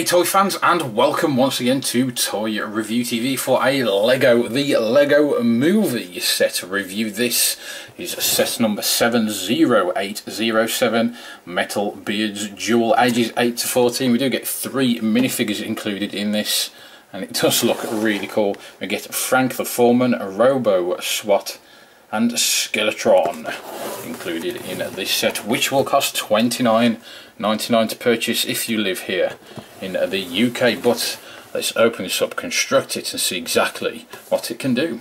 G'day toy fans and welcome once again to Toy Review TV for a LEGO The LEGO Movie set review. This is set number 70807 Metal Beards Duel ages 8 to 14. We do get three minifigures included in this and it does look really cool. We get Frank the Foreman, Robo SWAT and Skeletron included in this set which will cost 29 99 to purchase if you live here in the UK but let's open this up construct it and see exactly what it can do.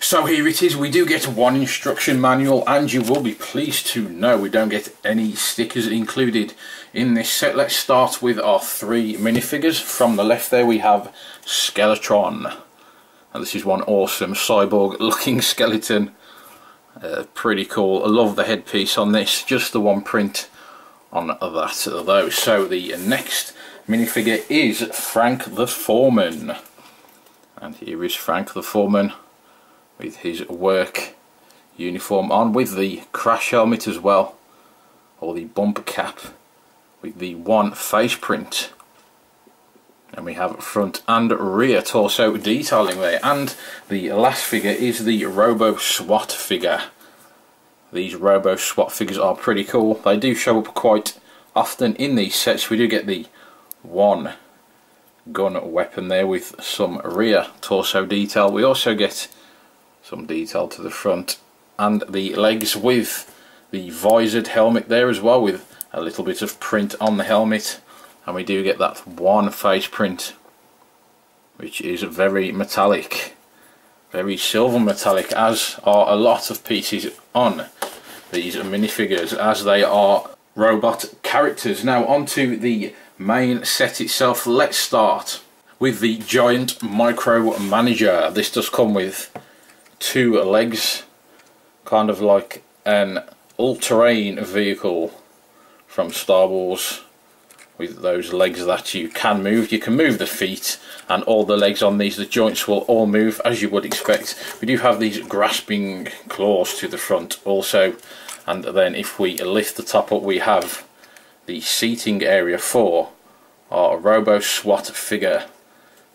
So here it is. We do get one instruction manual and you will be pleased to know we don't get any stickers included in this set. Let's start with our three minifigures. From the left there we have Skeletron. And this is one awesome cyborg looking skeleton. Uh, pretty cool. I love the headpiece on this. Just the one print on that though. So the next minifigure is Frank the Foreman. And here is Frank the Foreman with his work uniform on with the crash helmet as well or the bumper cap with the one face print and we have front and rear torso detailing there and the last figure is the Robo SWAT figure these Robo SWAT figures are pretty cool. They do show up quite often in these sets. We do get the one gun weapon there with some rear torso detail. We also get some detail to the front and the legs with the visored helmet there as well with a little bit of print on the helmet and we do get that one face print which is very metallic very silver metallic as are a lot of pieces on these minifigures as they are robot characters. Now onto the main set itself. Let's start with the giant micro manager. This does come with two legs, kind of like an all-terrain vehicle from Star Wars with those legs that you can move. You can move the feet and all the legs on these, the joints will all move as you would expect. We do have these grasping claws to the front also and then if we lift the top up we have the seating area for our Robo SWAT figure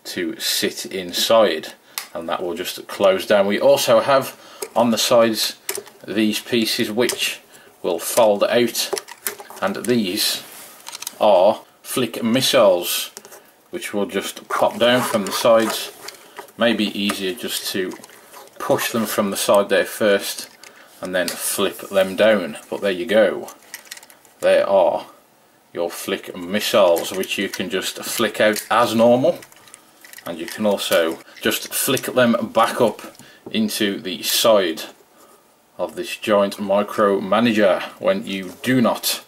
to sit inside and that will just close down. We also have on the sides these pieces which will fold out and these are flick missiles which will just pop down from the sides. Maybe easier just to push them from the side there first and then flip them down. But there you go. There are your flick missiles which you can just flick out as normal. And you can also just flick them back up into the side of this giant micro manager when you do not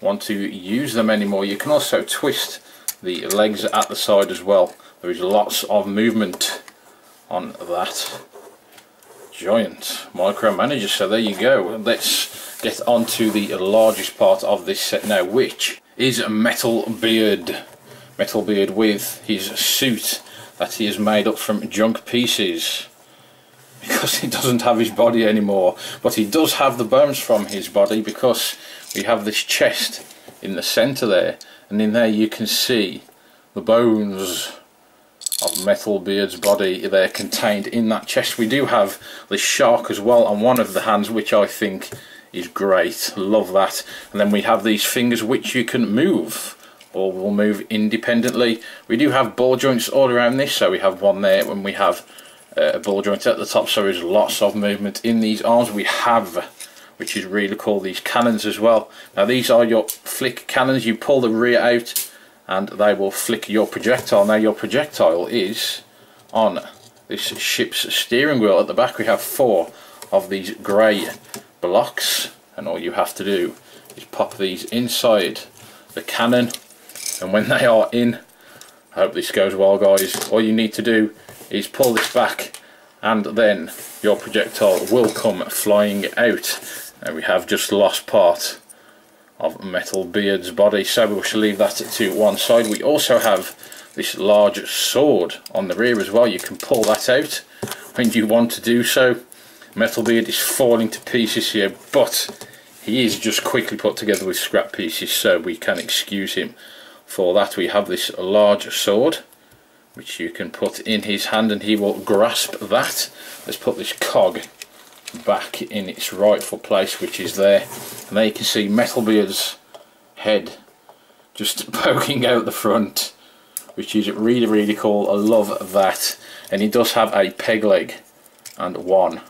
want to use them anymore. You can also twist the legs at the side as well. There is lots of movement on that giant micro manager. So there you go. Let's get on to the largest part of this set now, which is Metal Beard. Metal Beard with his suit that he has made up from junk pieces because he doesn't have his body anymore but he does have the bones from his body because we have this chest in the center there and in there you can see the bones of Metalbeard's body they're contained in that chest. We do have the shark as well on one of the hands which I think is great. Love that. And then we have these fingers which you can move or will move independently. We do have ball joints all around this so we have one there when we have uh, a ball joint at the top so there's lots of movement in these arms. We have which is really cool these cannons as well. Now these are your flick cannons. You pull the rear out and they will flick your projectile. Now your projectile is on this ship's steering wheel. At the back we have four of these grey blocks and all you have to do is pop these inside the cannon and when they are in, I hope this goes well guys, all you need to do is pull this back and then your projectile will come flying out and we have just lost part of Metal Beard's body so we shall leave that to one side. We also have this large sword on the rear as well. You can pull that out when you want to do so. Metal Beard is falling to pieces here but he is just quickly put together with scrap pieces so we can excuse him For that we have this large sword which you can put in his hand and he will grasp that. Let's put this cog back in its rightful place which is there. And there you can see Metalbeard's head just poking out the front which is really really cool. I love that. And he does have a peg leg and one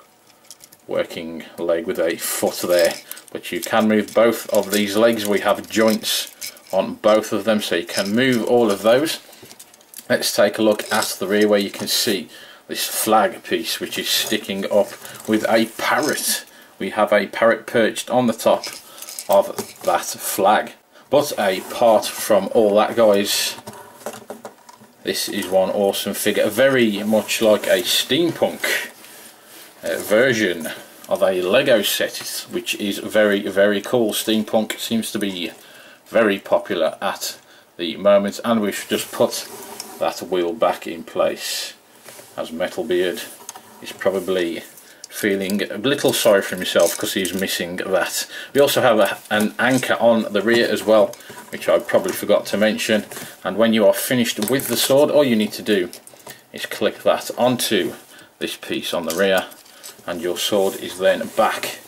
working leg with a foot there. But you can move both of these legs. We have joints on both of them so you can move all of those. Let's take a look at the rear where you can see this flag piece which is sticking up with a parrot. We have a parrot perched on the top of that flag. But apart from all that guys. This is one awesome figure very much like a steampunk uh, version of a Lego set which is very very cool. Steampunk seems to be very popular at the moment and we should just put that wheel back in place as Metalbeard is probably feeling a little sorry for himself because he's missing that. We also have a, an anchor on the rear as well which I probably forgot to mention and when you are finished with the sword all you need to do is click that onto this piece on the rear and your sword is then back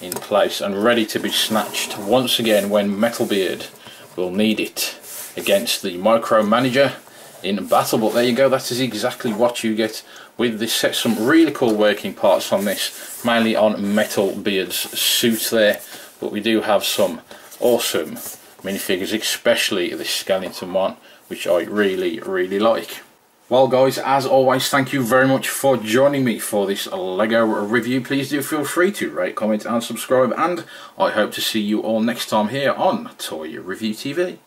in place and ready to be snatched once again when Metalbeard will need it against the Micromanager in battle but there you go that is exactly what you get with this set some really cool working parts on this mainly on Metal Beard's suit there but we do have some awesome minifigures especially this skeleton one which I really really like well guys, as always, thank you very much for joining me for this LEGO review. Please do feel free to rate, comment and subscribe and I hope to see you all next time here on Toy Review TV.